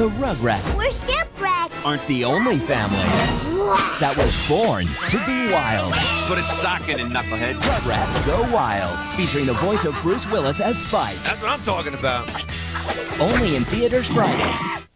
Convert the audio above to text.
The Rugrats We're shipwrecks. aren't the only family that was born to be wild. Put a socket in knucklehead. Rugrats Go Wild, featuring the voice of Bruce Willis as Spike. That's what I'm talking about. Only in theaters Friday.